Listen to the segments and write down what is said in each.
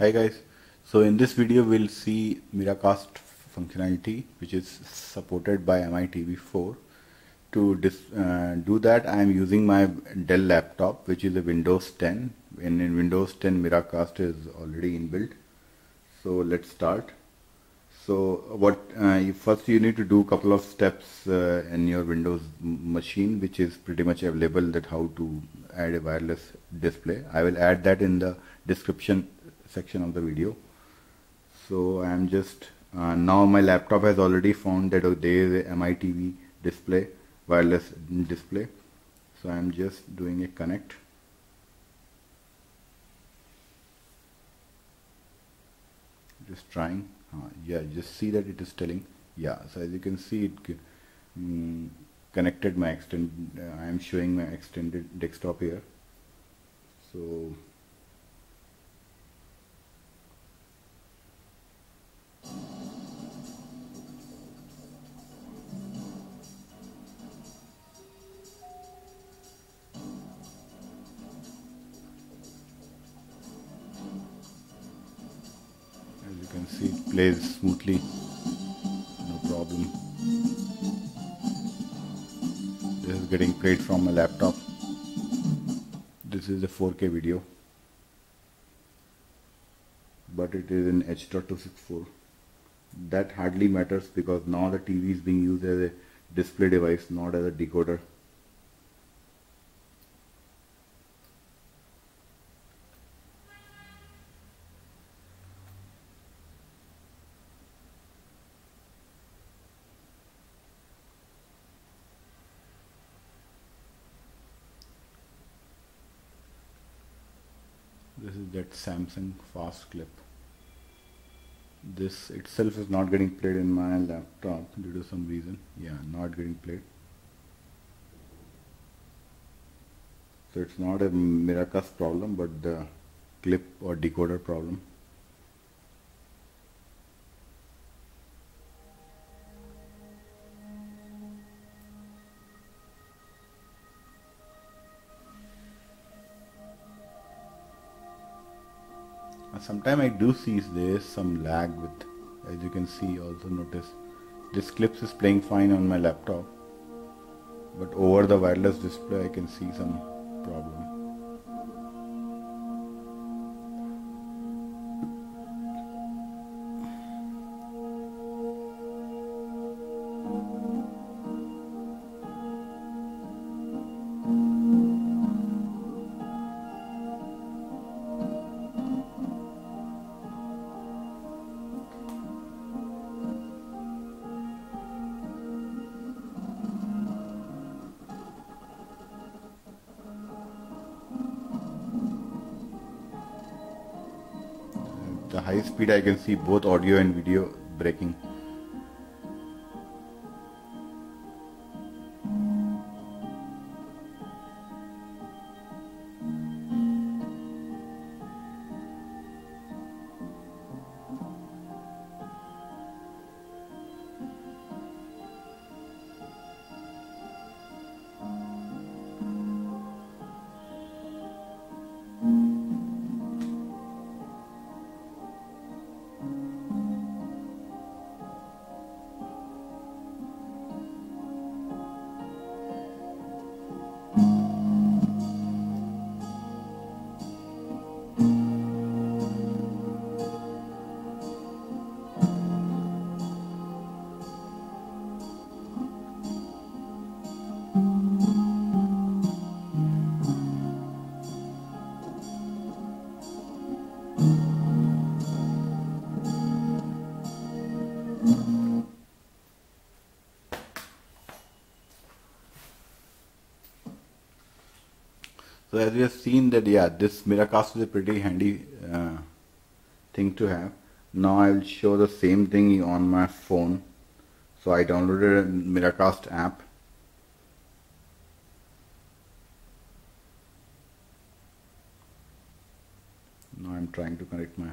Hi guys, so in this video we'll see Miracast functionality which is supported by MITV4. To uh, do that I am using my Dell laptop which is a Windows 10 and in Windows 10 Miracast is already inbuilt. So let's start. So what uh, first you need to do a couple of steps uh, in your Windows machine which is pretty much available that how to add a wireless display. I will add that in the description section of the video. So I am just uh, now my laptop has already found that oh, there is a MITV display wireless display. So I am just doing a connect. Just trying uh, yeah just see that it is telling yeah so as you can see it um, connected my extend uh, I am showing my extended desktop here so can see it plays smoothly. No problem. This is getting played from a laptop. This is a 4k video. But it is in H.264 that hardly matters because now the TV is being used as a display device not as a decoder this is that Samsung fast clip. This itself is not getting played in my laptop due to some reason. Yeah not getting played. So it's not a Miracast problem but the clip or decoder problem sometimes I do see there is some lag with as you can see also notice this clips is playing fine on my laptop but over the wireless display I can see some problem the high speed I can see both audio and video breaking So as we have seen that yeah this Miracast is a pretty handy uh, thing to have. Now I will show the same thing on my phone. So I downloaded a Miracast app. Now I'm trying to connect my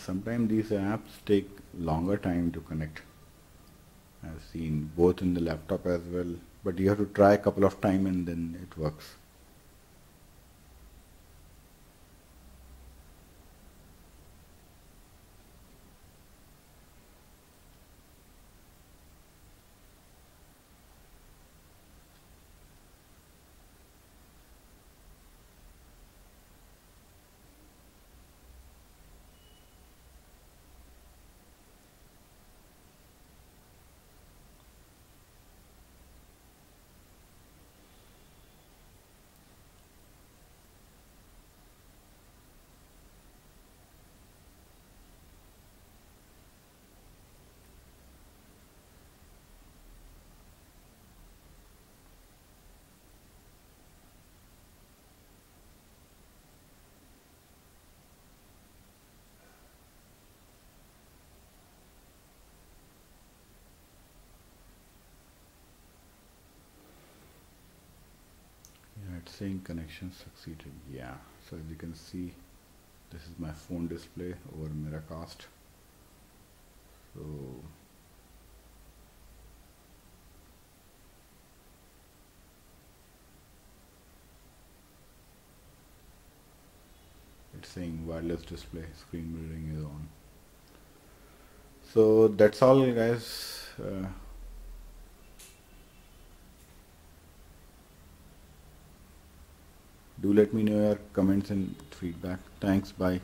sometimes these apps take longer time to connect. I've seen both in the laptop as well, but you have to try a couple of times and then it works. it's saying connection succeeded. Yeah. So as you can see this is my phone display over Miracast. So it's saying wireless display screen mirroring is on. So that's all guys. Uh, do let me know your comments and feedback. Thanks. Bye